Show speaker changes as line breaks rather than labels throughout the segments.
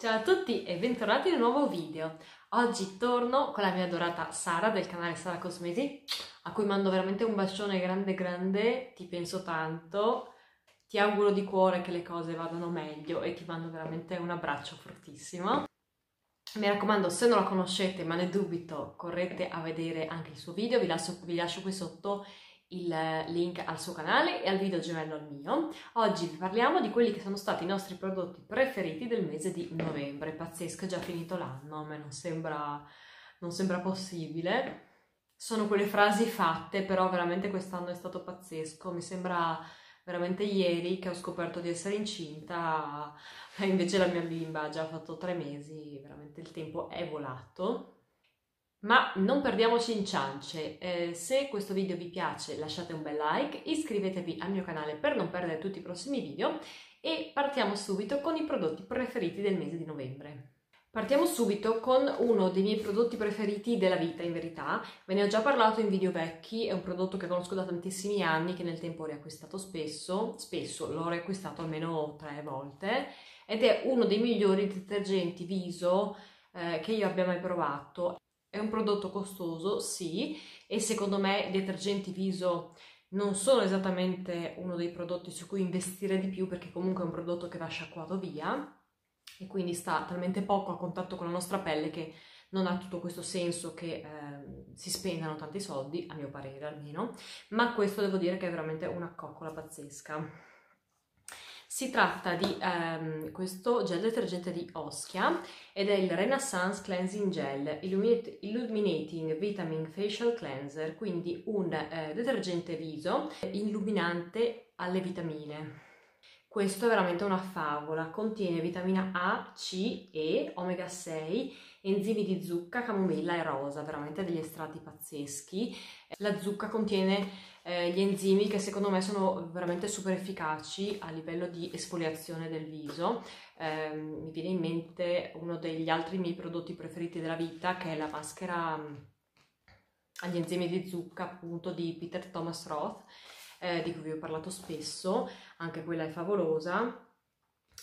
Ciao a tutti e bentornati in un nuovo video. Oggi torno con la mia adorata Sara del canale Sara Cosmesi, a cui mando veramente un bacione grande grande, ti penso tanto, ti auguro di cuore che le cose vadano meglio e ti mando veramente un abbraccio fortissimo. Mi raccomando, se non la conoscete, ma ne dubito, correte a vedere anche il suo video, vi lascio, vi lascio qui sotto il link al suo canale e al video gemello al mio. Oggi vi parliamo di quelli che sono stati i nostri prodotti preferiti del mese di novembre. Pazzesco, è già finito l'anno, a me non sembra, non sembra possibile. Sono quelle frasi fatte, però veramente quest'anno è stato pazzesco. Mi sembra veramente ieri che ho scoperto di essere incinta, invece la mia bimba ha già fatto tre mesi, veramente il tempo è volato. Ma non perdiamoci in ciance, eh, se questo video vi piace lasciate un bel like, iscrivetevi al mio canale per non perdere tutti i prossimi video e partiamo subito con i prodotti preferiti del mese di novembre. Partiamo subito con uno dei miei prodotti preferiti della vita, in verità. Ve ne ho già parlato in video vecchi, è un prodotto che conosco da tantissimi anni, che nel tempo ho riacquistato spesso, spesso l'ho riacquistato almeno tre volte, ed è uno dei migliori detergenti viso eh, che io abbia mai provato. È un prodotto costoso, sì, e secondo me i detergenti viso non sono esattamente uno dei prodotti su cui investire di più perché comunque è un prodotto che va sciacquato via e quindi sta talmente poco a contatto con la nostra pelle che non ha tutto questo senso che eh, si spendano tanti soldi, a mio parere almeno, ma questo devo dire che è veramente una coccola pazzesca. Si tratta di um, questo gel detergente di Oschia ed è il Renaissance Cleansing Gel Illuminating Vitamin Facial Cleanser, quindi un eh, detergente viso illuminante alle vitamine. Questo è veramente una favola, contiene vitamina A, C, E, omega 6, enzimi di zucca, camomilla e rosa, veramente degli estratti pazzeschi. La zucca contiene eh, gli enzimi che secondo me sono veramente super efficaci a livello di esfoliazione del viso. Eh, mi viene in mente uno degli altri miei prodotti preferiti della vita che è la maschera mm, agli enzimi di zucca appunto di Peter Thomas Roth eh, di cui vi ho parlato spesso, anche quella è favolosa.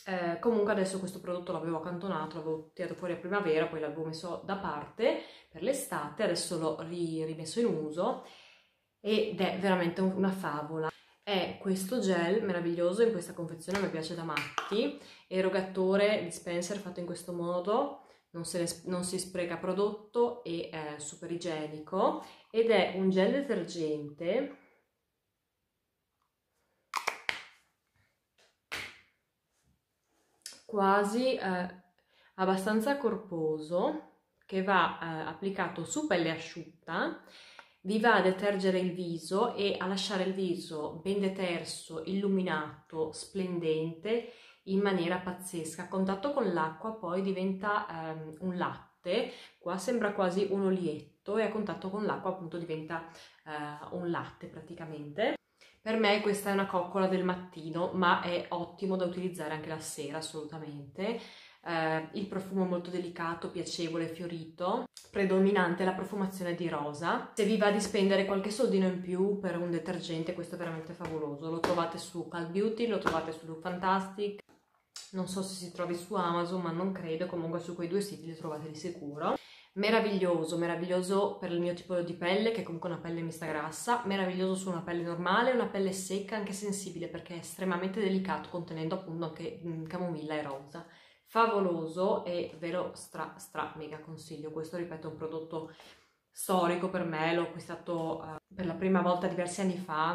Eh, comunque adesso questo prodotto l'avevo accantonato, l'avevo tirato fuori a primavera, poi l'avevo messo da parte per l'estate, adesso l'ho ri rimesso in uso ed è veramente una favola. È questo gel meraviglioso in questa confezione, mi piace da matti, erogatore dispenser fatto in questo modo, non, ne, non si spreca prodotto e è super igienico. Ed è un gel detergente. Quasi eh, abbastanza corposo che va eh, applicato su pelle asciutta, vi va a detergere il viso e a lasciare il viso ben deterso, illuminato, splendente in maniera pazzesca. A contatto con l'acqua poi diventa ehm, un latte, qua sembra quasi un olietto e a contatto con l'acqua appunto diventa eh, un latte praticamente. Per me questa è una coccola del mattino, ma è ottimo da utilizzare anche la sera assolutamente. Eh, il profumo molto delicato, piacevole, fiorito, predominante la profumazione di rosa. Se vi va di spendere qualche soldino in più per un detergente, questo è veramente favoloso. Lo trovate su Cal Beauty, lo trovate su Look Fantastic, non so se si trovi su Amazon, ma non credo, comunque su quei due siti li trovate di sicuro meraviglioso, meraviglioso per il mio tipo di pelle, che è comunque una pelle mista grassa, meraviglioso su una pelle normale, una pelle secca, anche sensibile, perché è estremamente delicato, contenendo appunto anche mm, camomilla e rosa. Favoloso e ve lo stra, stra, mega consiglio. Questo, ripeto, è un prodotto storico per me, l'ho acquistato uh, per la prima volta diversi anni fa,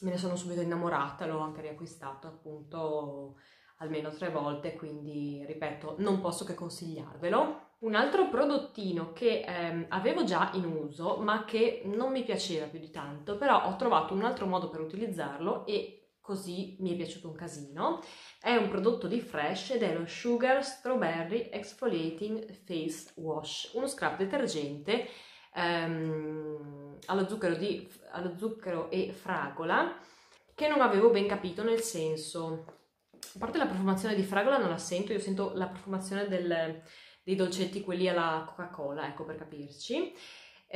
me ne sono subito innamorata, l'ho anche riacquistato appunto almeno tre volte, quindi ripeto, non posso che consigliarvelo. Un altro prodottino che ehm, avevo già in uso ma che non mi piaceva più di tanto, però ho trovato un altro modo per utilizzarlo e così mi è piaciuto un casino. È un prodotto di Fresh ed è lo Sugar Strawberry Exfoliating Face Wash, uno scrub detergente ehm, allo, zucchero di, allo zucchero e fragola che non avevo ben capito nel senso a parte la profumazione di fragola non la sento, io sento la profumazione del, dei dolcetti, quelli alla Coca-Cola, ecco per capirci.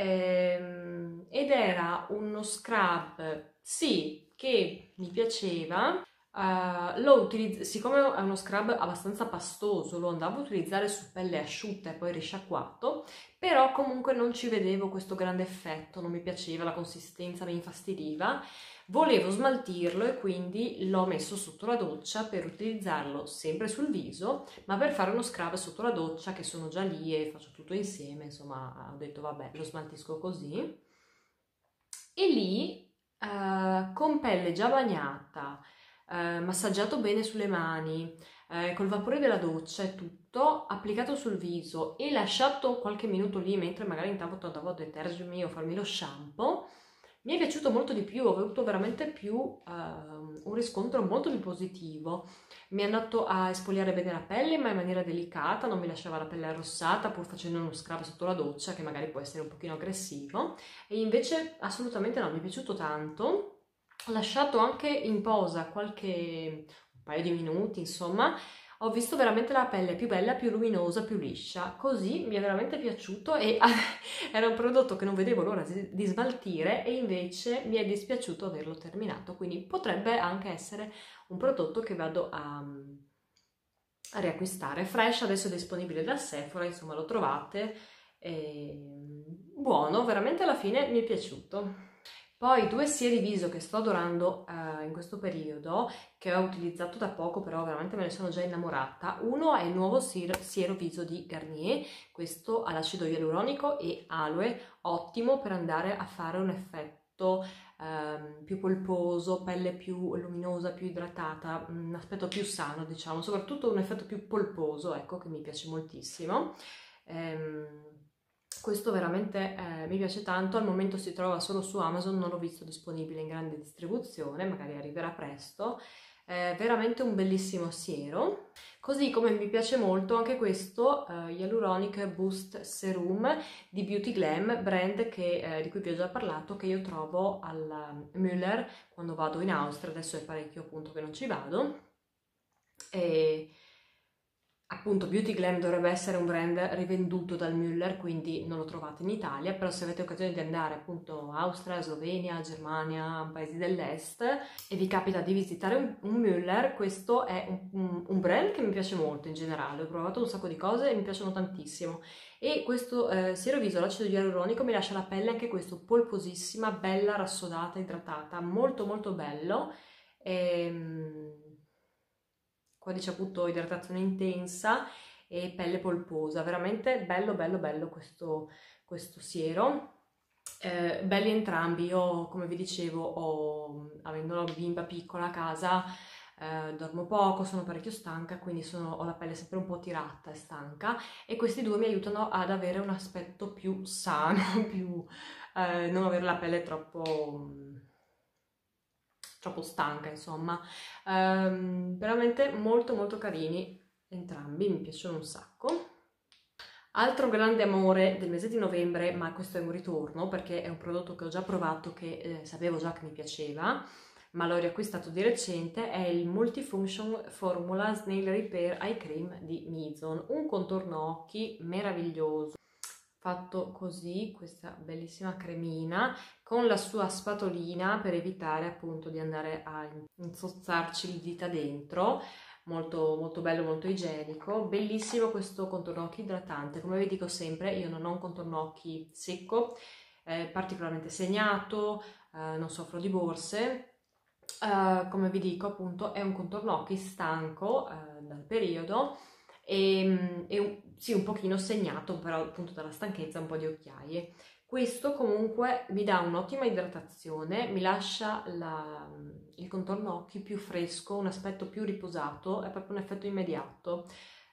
Ehm, ed era uno scrub, sì, che mi piaceva, Uh, lo utilizzo, siccome è uno scrub abbastanza pastoso, lo andavo a utilizzare su pelle asciutta e poi risciacquato, però comunque non ci vedevo questo grande effetto, non mi piaceva, la consistenza mi infastidiva. Volevo smaltirlo e quindi l'ho messo sotto la doccia per utilizzarlo sempre sul viso, ma per fare uno scrub sotto la doccia che sono già lì e faccio tutto insieme, insomma ho detto vabbè lo smaltisco così. E lì uh, con pelle già bagnata, eh, massaggiato bene sulle mani, eh, col vapore della doccia e tutto, applicato sul viso e lasciato qualche minuto lì mentre magari intanto andavo a detergermi o farmi lo shampoo, mi è piaciuto molto di più, ho avuto veramente più uh, un riscontro molto più positivo. Mi è andato a esfoliare bene la pelle, ma in maniera delicata, non mi lasciava la pelle arrossata, pur facendo uno scrub sotto la doccia, che magari può essere un pochino aggressivo. E invece assolutamente no, mi è piaciuto tanto lasciato anche in posa qualche un paio di minuti, insomma, ho visto veramente la pelle più bella, più luminosa, più liscia. Così mi è veramente piaciuto e era un prodotto che non vedevo l'ora di smaltire e invece mi è dispiaciuto averlo terminato. Quindi potrebbe anche essere un prodotto che vado a, a riacquistare. Fresh adesso è disponibile da Sephora, insomma lo trovate. E... Buono, veramente alla fine mi è piaciuto. Poi due sieri viso che sto adorando uh, in questo periodo, che ho utilizzato da poco, però veramente me ne sono già innamorata. Uno è il nuovo siero, siero viso di Garnier, questo all'acido ialuronico e aloe, ottimo per andare a fare un effetto um, più polposo, pelle più luminosa, più idratata, un aspetto più sano, diciamo, soprattutto un effetto più polposo, ecco, che mi piace moltissimo. Um, questo veramente eh, mi piace tanto, al momento si trova solo su Amazon, non l'ho visto disponibile in grande distribuzione, magari arriverà presto. È veramente un bellissimo siero, così come mi piace molto anche questo uh, Hyaluronic Boost Serum di Beauty Glam, brand che, eh, di cui vi ho già parlato, che io trovo al Müller quando vado in Austria, adesso è parecchio appunto che non ci vado. E appunto Beauty Glam dovrebbe essere un brand rivenduto dal Müller, quindi non lo trovate in Italia, però se avete occasione di andare appunto Austria, Slovenia, Germania, paesi dell'est e vi capita di visitare un, Müller, questo è un, un, un, brand che mi piace molto in generale, ho provato un sacco di cose e mi piacciono tantissimo e questo eh, siero viso all'acido ialuronico mi lascia la pelle anche questo polposissima, bella, rassodata, idratata, molto molto bello. Ehm, qua dice appunto idratazione intensa e pelle polposa, veramente bello bello bello questo, questo siero. Eh, belli entrambi, io come vi dicevo, ho, avendo una bimba piccola a casa, eh, dormo poco, sono parecchio stanca, quindi sono, ho la pelle sempre un po' tirata e stanca. E questi due mi aiutano ad avere un aspetto più sano, più, eh, non avere la pelle troppo troppo stanca, insomma. Um, veramente molto molto carini entrambi, mi piacciono un sacco. Altro grande amore del mese di novembre, ma questo è un ritorno perché è un prodotto che ho già provato, che eh, sapevo già che mi piaceva, ma l'ho riacquistato di recente, è il Multifunction Formula Snail Repair Eye Cream di Mizon, un contorno occhi meraviglioso fatto così, questa bellissima cremina, con la sua spatolina per evitare appunto di andare a insozzarci le dita dentro, molto, molto bello, molto igienico, bellissimo questo contorno occhi idratante, come vi dico sempre io non ho un contorno occhi secco, eh, particolarmente segnato, eh, non soffro di borse, eh, come vi dico appunto è un contorno occhi stanco eh, dal periodo, e, ehm, e sì, un pochino segnato però appunto dalla stanchezza, un po' di occhiaie. Questo comunque mi dà un'ottima idratazione, mi lascia la, il contorno occhi più fresco, un aspetto più riposato, è proprio un effetto immediato.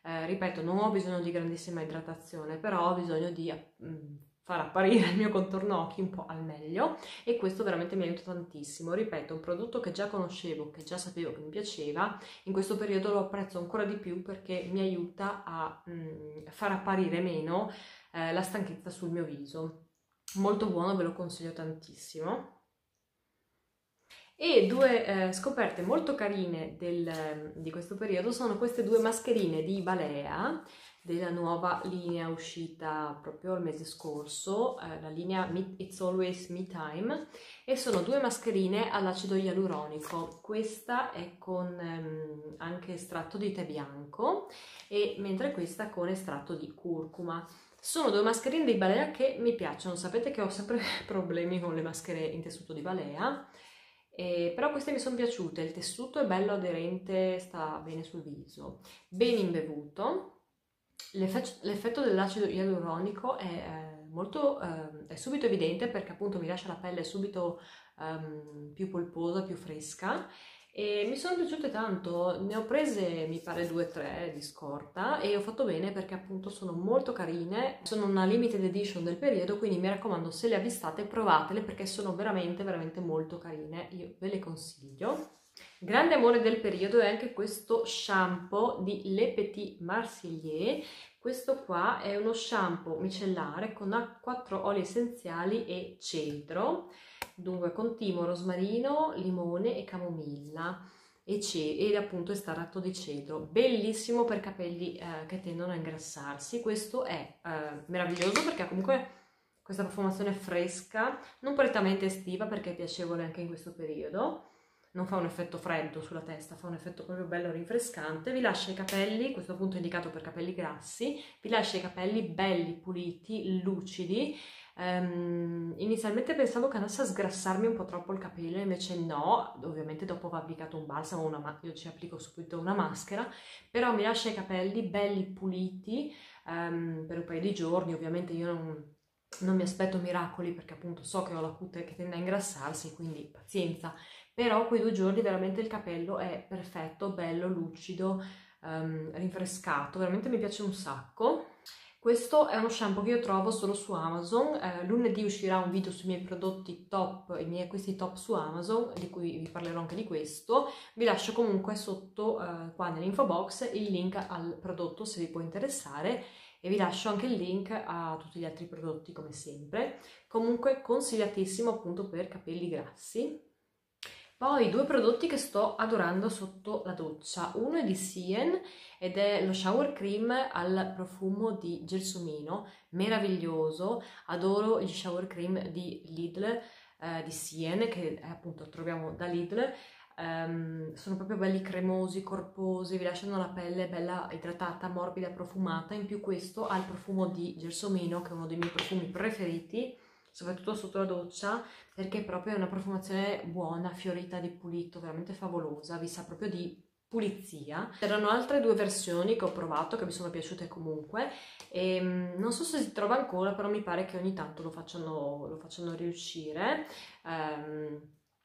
Eh, ripeto, non ho bisogno di grandissima idratazione, però ho bisogno di mm, far apparire il mio contorno occhi un po' al meglio e questo veramente mi aiuta tantissimo. Ripeto, un prodotto che già conoscevo, che già sapevo che mi piaceva, in questo periodo lo apprezzo ancora di più perché mi aiuta a mh, mm, far apparire meno eh, la stanchezza sul mio viso. Molto buono, ve lo consiglio tantissimo. E due eh, scoperte molto carine del, di questo periodo sono queste due mascherine di Balea della nuova linea uscita proprio il mese scorso, eh, la linea It's Always Me Time, e sono due mascherine all'acido ialuronico. Questa è con ehm, anche estratto di tè bianco, e mentre questa con estratto di curcuma. Sono due mascherine di balea che mi piacciono, sapete che ho sempre problemi con le maschere in tessuto di balea, eh, però queste mi sono piaciute, il tessuto è bello aderente, sta bene sul viso, ben imbevuto, L'effetto dell'acido ialuronico è, eh, molto, eh, è subito evidente perché appunto mi lascia la pelle subito um, più polposa, più fresca e mi sono piaciute tanto, ne ho prese mi pare due o tre di scorta e ho fatto bene perché appunto sono molto carine, sono una limited edition del periodo quindi mi raccomando se le avvistate provatele perché sono veramente veramente molto carine, io ve le consiglio. Grande amore del periodo è anche questo shampoo di Le Petit Marseillais. Questo qua è uno shampoo micellare con quattro oli essenziali e cedro, dunque con timo, rosmarino, limone e camomilla e, ed appunto estratto di cedro. Bellissimo per capelli eh, che tendono a ingrassarsi. Questo è eh, meraviglioso perché comunque questa profumazione fresca, non prettamente estiva perché è piacevole anche in questo periodo non fa un effetto freddo sulla testa, fa un effetto proprio bello rinfrescante, vi lascia i capelli, questo appunto è indicato per capelli grassi, vi lascia i capelli belli, puliti, lucidi, um, inizialmente pensavo che andasse a sgrassarmi un po' troppo il capello, invece no, ovviamente dopo va applicato un balsamo, una io ci applico subito una maschera, però mi lascia i capelli belli, puliti, um, per un paio di giorni, ovviamente io non non mi aspetto miracoli perché appunto so che ho la cute che tende a ingrassarsi, quindi pazienza, però quei due giorni veramente il capello è perfetto, bello, lucido, um, rinfrescato, veramente mi piace un sacco. Questo è uno shampoo che io trovo solo su Amazon, eh, lunedì uscirà un video sui miei prodotti top, i miei acquisti top su Amazon, di cui vi parlerò anche di questo. Vi lascio comunque sotto eh, qua nell'info box il link al prodotto se vi può interessare e vi lascio anche il link a tutti gli altri prodotti come sempre. Comunque consigliatissimo appunto per capelli grassi. Poi due prodotti che sto adorando sotto la doccia. Uno è di Sien ed è lo shower cream al profumo di gelsomino, meraviglioso. Adoro gli shower cream di Lidl, eh, di Sien, che appunto troviamo da Lidl. Um, sono proprio belli cremosi, corposi, vi lasciano la pelle bella idratata, morbida, profumata. In più questo ha il profumo di gelsomino, che è uno dei miei profumi preferiti soprattutto sotto la doccia, perché proprio è una profumazione buona, fiorita di pulito, veramente favolosa, vi sa proprio di pulizia. C'erano altre due versioni che ho provato, che mi sono piaciute comunque, e ehm, non so se si trova ancora, però mi pare che ogni tanto lo facciano, lo facciano riuscire. Um,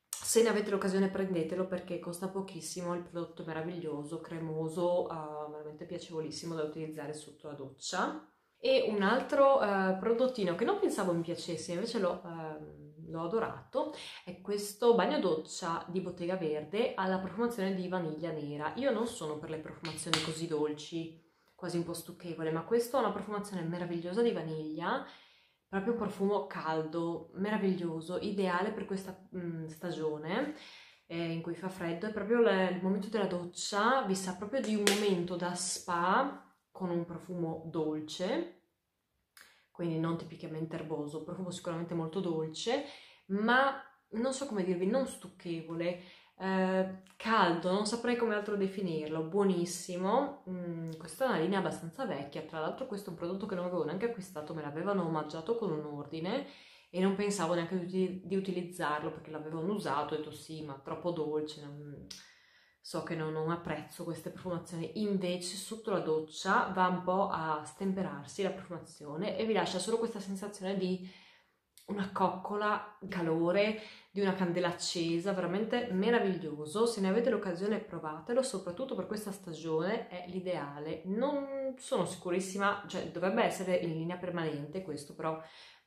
se ne avete l'occasione prendetelo perché costa pochissimo, il prodotto è meraviglioso, cremoso, uh, veramente piacevolissimo da utilizzare sotto la doccia. E un altro uh, prodottino che non pensavo mi piacesse, invece l'ho, uh, l'ho adorato, è questo bagno doccia di Bottega Verde alla profumazione di vaniglia nera. Io non sono per le profumazioni così dolci, quasi un po' stucchevole, ma questo ha una profumazione meravigliosa di vaniglia, proprio un profumo caldo, meraviglioso, ideale per questa mh, mm, stagione eh, in cui fa freddo. È proprio le, il momento della doccia, vi sa proprio di un momento da spa con un profumo dolce, quindi non tipicamente erboso, profumo sicuramente molto dolce, ma non so come dirvi, non stucchevole, eh, caldo, non saprei come altro definirlo, buonissimo. Mm, questa è una linea abbastanza vecchia, tra l'altro questo è un prodotto che non avevo neanche acquistato, me l'avevano omaggiato con un ordine e non pensavo neanche di, di utilizzarlo perché l'avevano usato, ho detto sì, ma troppo dolce, non so che non, non, apprezzo queste profumazioni, invece sotto la doccia va un po' a stemperarsi la profumazione e vi lascia solo questa sensazione di una coccola di calore, di una candela accesa, veramente meraviglioso. Se ne avete l'occasione provatelo, soprattutto per questa stagione è l'ideale. Non sono sicurissima, cioè dovrebbe essere in linea permanente questo, però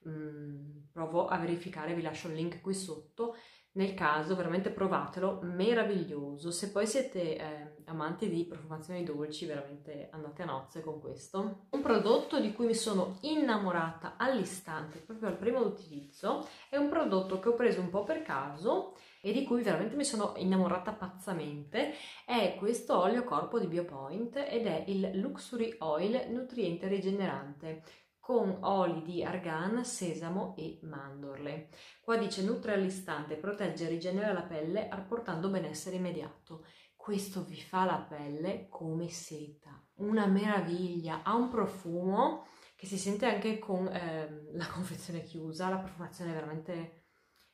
mh, mm, provo a verificare, vi lascio il link qui sotto nel caso veramente provatelo, meraviglioso. Se poi siete eh, amanti di profumazioni dolci, veramente andate a nozze con questo. Un prodotto di cui mi sono innamorata all'istante, proprio al primo utilizzo, è un prodotto che ho preso un po' per caso e di cui veramente mi sono innamorata pazzamente, è questo olio corpo di Biopoint ed è il Luxury Oil Nutriente Rigenerante con oli di argan, sesamo e mandorle. Qua dice nutre all'istante, protegge e rigenera la pelle apportando benessere immediato. Questo vi fa la pelle come seta, una meraviglia, ha un profumo che si sente anche con eh, la confezione chiusa, la profumazione è veramente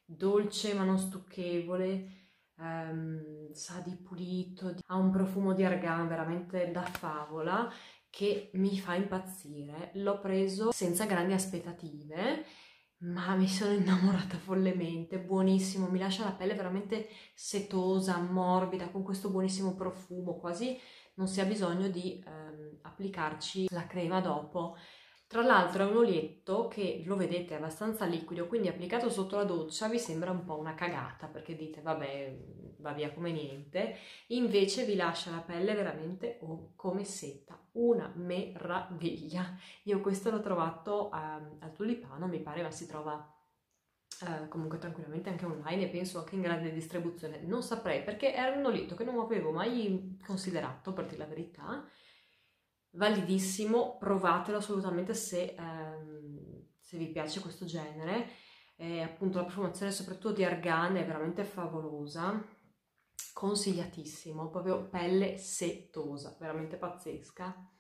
dolce ma non stucchevole, ehm, sa di pulito, ha un profumo di argan veramente da favola che mi fa impazzire. L'ho preso senza grandi aspettative, ma mi sono innamorata follemente, buonissimo, mi lascia la pelle veramente setosa, morbida, con questo buonissimo profumo, quasi non si ha bisogno di ehm, applicarci la crema dopo tra l'altro è un olietto che lo vedete abbastanza liquido, quindi applicato sotto la doccia vi sembra un po' una cagata perché dite vabbè va via come niente, invece vi lascia la pelle veramente oh, come seta, una meraviglia. Io questo l'ho trovato um, al tulipano, mi pare, ma si trova Uh, comunque tranquillamente anche online e penso anche in grande distribuzione. Non saprei perché era un olietto che non avevo mai considerato per dire la verità validissimo, provatelo assolutamente se, ehm, se vi piace questo genere. E appunto la profumazione soprattutto di argan è veramente favolosa, consigliatissimo, proprio pelle setosa, veramente pazzesca.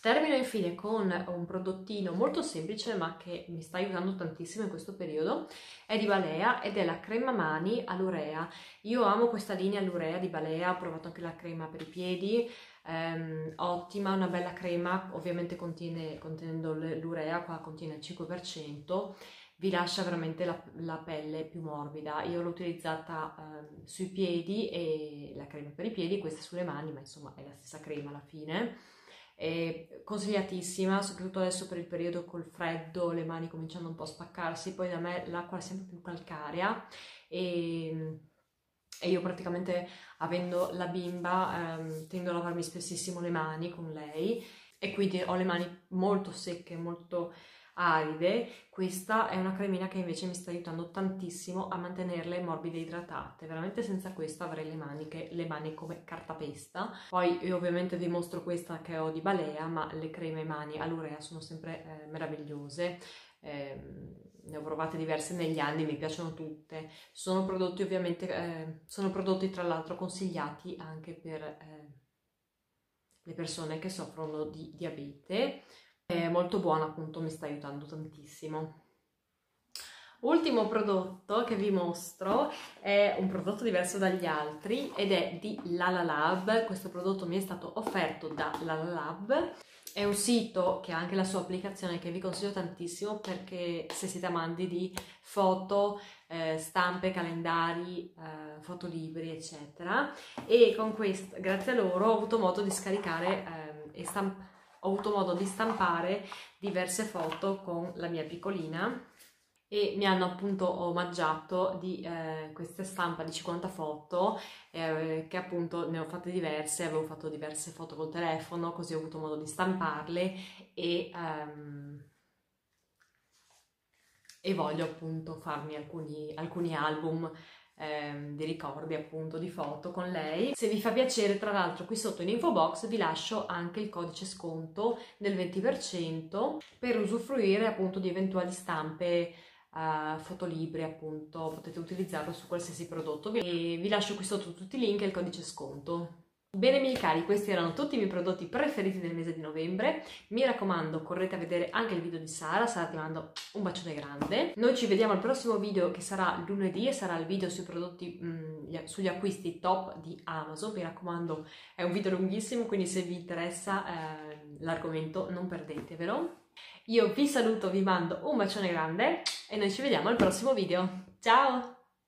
Termino infine con un prodottino molto semplice ma che mi sta aiutando tantissimo in questo periodo, è di Balea ed è la crema mani all'urea. Io amo questa linea all'urea di Balea, ho provato anche la crema per i piedi, ehm, ottima, una bella crema, ovviamente contiene, contenendo l'urea, qua contiene il 5%, vi lascia veramente la, la pelle più morbida. Io l'ho utilizzata eh, sui piedi e la crema per i piedi, questa sulle mani, ma insomma è la stessa crema alla fine è consigliatissima, soprattutto adesso per il periodo col freddo, le mani cominciano un po' a spaccarsi, poi da me l'acqua è sempre più calcarea e, e io praticamente avendo la bimba ehm, tendo a lavarmi spessissimo le mani con lei e quindi ho le mani molto secche, molto aride, questa è una cremina che invece mi sta aiutando tantissimo a mantenerle morbide e idratate. Veramente senza questa avrei le maniche, le mani come cartapesta. Poi io ovviamente vi mostro questa che ho di Balea, ma le creme mani all'urea sono sempre eh, meravigliose. Eh, ne ho provate diverse negli anni, mi piacciono tutte. Sono prodotti ovviamente, eh, sono prodotti tra l'altro consigliati anche per eh, le persone che soffrono di diabete è molto buona appunto, mi sta aiutando tantissimo. Ultimo prodotto che vi mostro è un prodotto diverso dagli altri ed è di Lala Lab. Questo prodotto mi è stato offerto da Lala Lab. È un sito che ha anche la sua applicazione che vi consiglio tantissimo perché se siete amanti di foto, eh, stampe, calendari, eh, fotolibri, eccetera. E con questo, grazie a loro, ho avuto modo di scaricare eh, e stampare ho avuto modo di stampare diverse foto con la mia piccolina e mi hanno appunto omaggiato di eh, questa stampa di 50 foto eh, che appunto ne ho fatte diverse, avevo fatto diverse foto col telefono così ho avuto modo di stamparle e, um, e voglio appunto farmi alcuni, alcuni album ehm, di ricordi appunto di foto con lei. Se vi fa piacere tra l'altro qui sotto in info box vi lascio anche il codice sconto del 20% per usufruire appunto di eventuali stampe fotolibri appunto potete utilizzarlo su qualsiasi prodotto e vi lascio qui sotto tutti i link e il codice sconto. Bene miei cari, questi erano tutti i miei prodotti preferiti del mese di novembre. Mi raccomando, correte a vedere anche il video di Sara. Sara ti mando un bacione grande. Noi ci vediamo al prossimo video che sarà lunedì e sarà il video sui prodotti, mh, mm, sugli acquisti top di Amazon. Mi raccomando, è un video lunghissimo, quindi se vi interessa eh, l'argomento non perdetevelo. Io vi saluto, vi mando un bacione grande e noi ci vediamo al prossimo video. Ciao!